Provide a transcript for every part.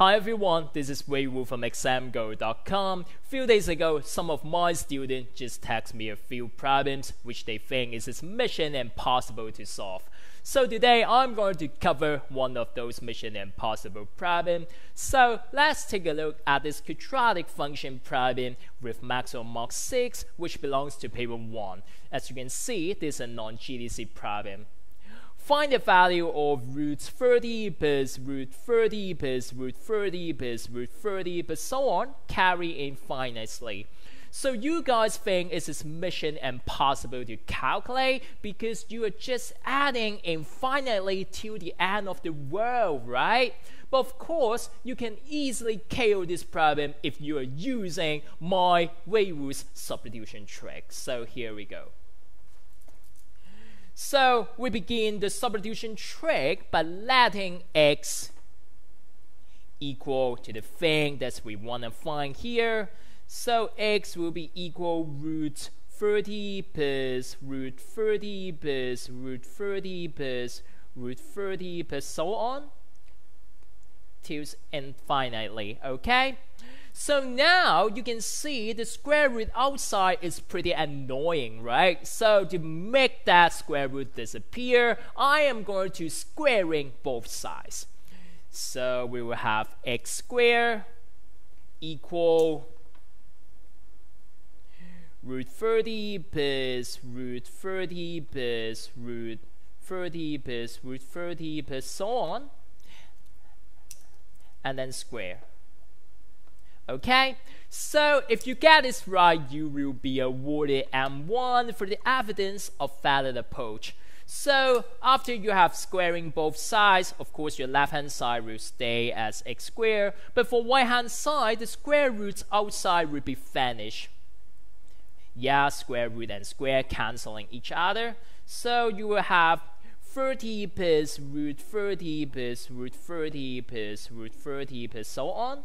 Hi everyone, this is Ray Woo from examgogo.com. Few days ago, some of my students just texted me a few problems which they think is mission impossible to solve. So today I'm going to cover one of those mission impossible problems. So let's take a look at this quadratic function problem with maximum mark 6 which belongs to paper 1. As you can see, this is a non-GDC problem. Find the value of root 30 plus root 30 plus root 30 plus root 30 but so on, carry infinitely. So you guys think it is mission impossible to calculate because you are just adding infinitely till the end of the world, right? But of course, you can easily KO this problem if you are using my Ray Woo's substitution trick. So here we go. So we begin the substitution trick by letting x equal to the thing that we want to find here. So x will be equal root 30 plus root 30 plus root 30 plus root 30 plus so on till infinitely, okay? So now you can see the square root outside is pretty annoying, right? So to make that square root disappear, I am going to squaring both sides. So we will have x squared equal root 30 plus root 30 plus root 30 plus root 30 plus so on and then square Okay, so if you get this right, you will be awarded M1 for the evidence of valid approach. So after you have squaring both sides, of course your left hand side will stay as x squared, but for right hand side, the square roots outside will be vanished. Yeah, square root and square canceling each other. So you will have 30 plus root 30 plus root 30 plus root 30 plus so on.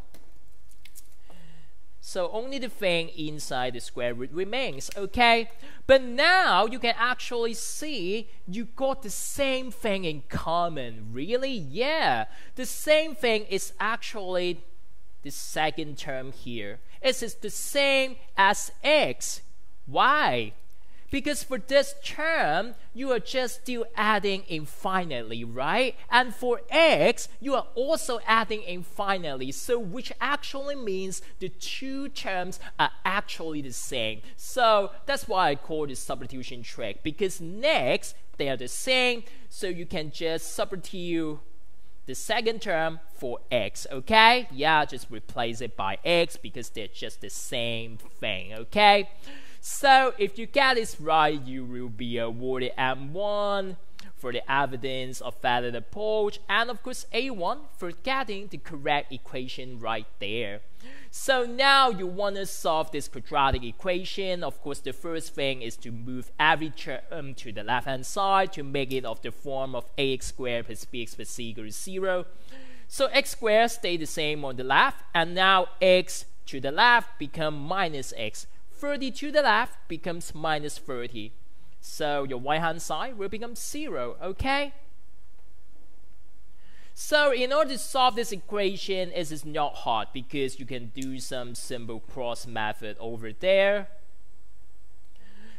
So only the thing inside the square root remains, okay? But now you can actually see you got the same thing in common. Really? Yeah. The same thing is actually the second term here. It is the same as x. Why? Because for this term, you are just still adding infinitely, right? And for x, you are also adding infinitely, so which actually means the two terms are actually the same. So that's why I call this substitution trick, because next, they are the same, so you can just substitute the second term for x, okay? Yeah, just replace it by x because they're just the same thing, okay? So if you get this right, you will be awarded M1 for the evidence of valid approach and of course A1 for getting the correct equation right there. So now you want to solve this quadratic equation. Of course, the first thing is to move every term to the left-hand side to make it of the form of ax squared plus bx plus c equals 0. So x squared stay the same on the left, and now x to the left become minus x 30 to the left becomes minus 30. So your right hand side will become 0, okay? So in order to solve this equation, it is not hard because you can do some simple cross method over there.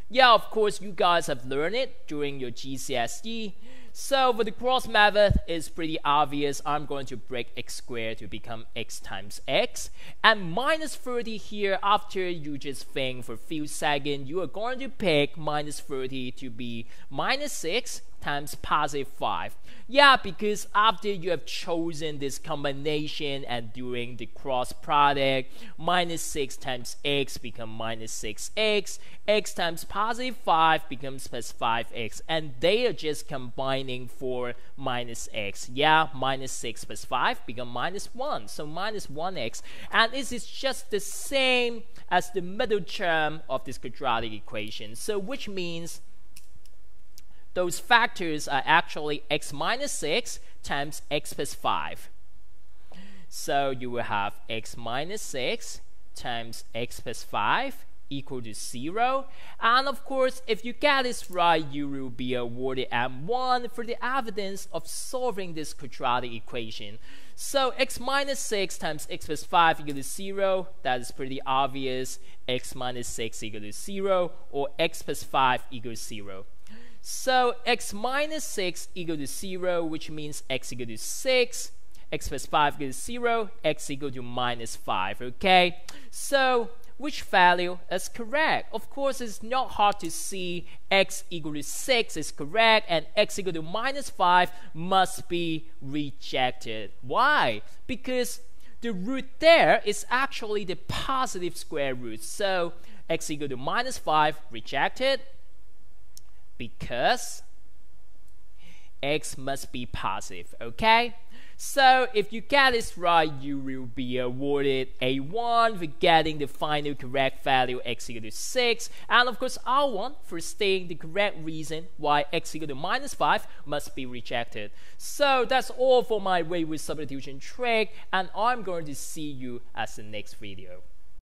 Yeah, of course, you guys have learned it during your GCSE. So for the cross method, it's pretty obvious. I'm going to break x squared to become x times x. And minus 30 here, after you just think for a few seconds, you are going to pick minus 30 to be minus 6 times positive 5. Yeah, because after you have chosen this combination and doing the cross product, minus 6 times x become minus 6x, x times positive 5 becomes plus 5x, and they are just combining for minus x. Yeah, minus 6 plus 5 become minus 1, so minus 1x, and this is just the same as the middle term of this quadratic equation, so which means those factors are actually x minus 6 times x plus 5. So you will have x minus 6 times x plus 5 equal to 0. And of course, if you get this right, you will be awarded M1 for the evidence of solving this quadratic equation. So x minus 6 times x plus 5 equal to 0, that is pretty obvious. x minus 6 equal to 0, or x plus 5 equals 0. So x minus 6 equal to 0, which means x equal to 6 x plus 5 equal to 0, x equal to minus 5, okay? So, which value is correct? Of course, it's not hard to see x equal to 6 is correct and x equal to minus 5 must be rejected. Why? Because the root there is actually the positive square root. So, x equal to minus 5 rejected because x must be positive, okay? So if you get this right, you will be awarded A1 for getting the final correct value x equal to 6, and of course R1 for stating the correct reason why x equal to minus 5 must be rejected. So that's all for my Raywood substitution trick, and I'm going to see you as the next video.